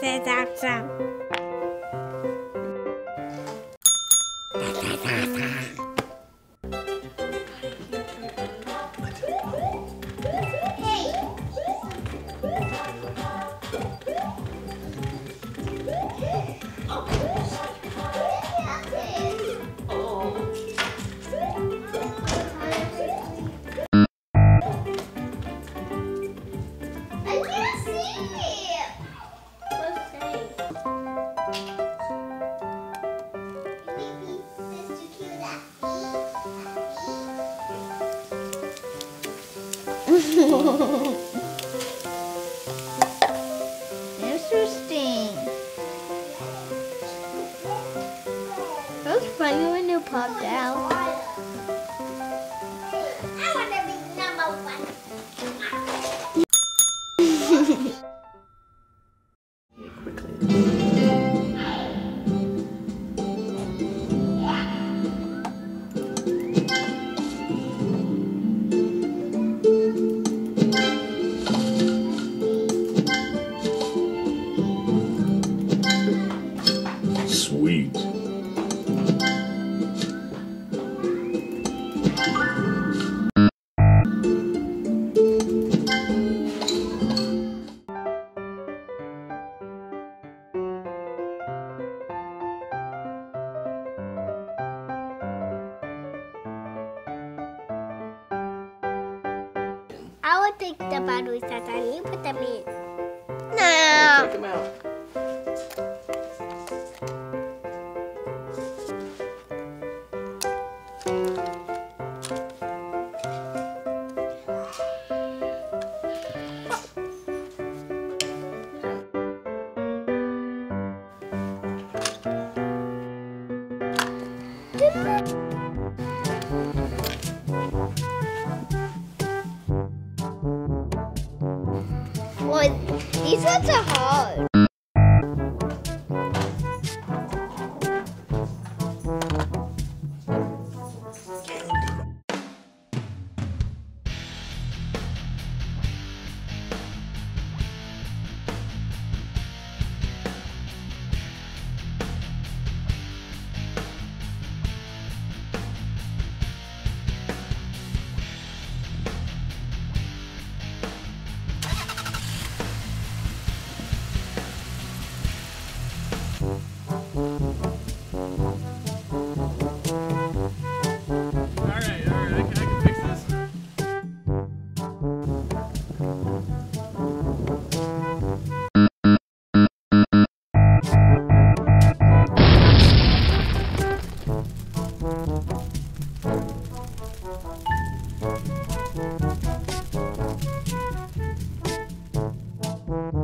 That's awesome. Interesting. That was funny when you popped out. I will take the batteries that and you put them in. No. Take them out. 你说这好。Thank you.